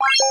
よし!